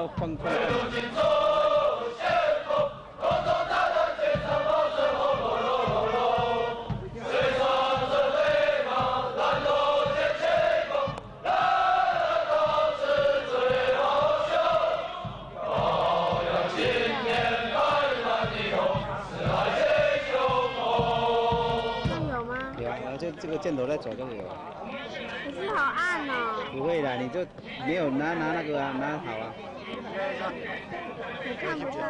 要放放放。这个箭头在左就有。可是好暗哦。不会的，你就没有拿拿那个啊，拿好啊。你看不到。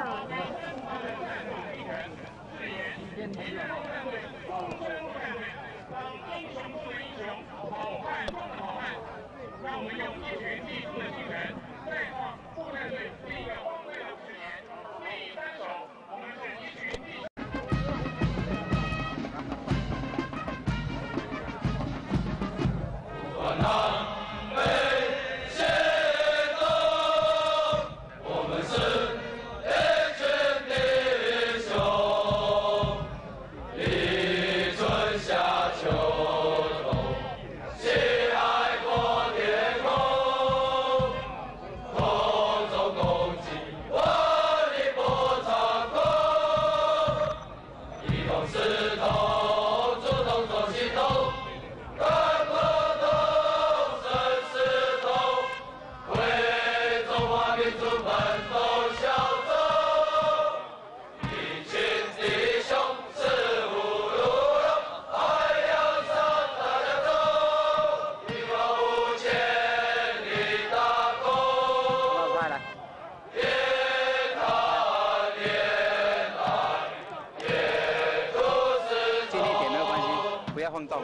不要放纵。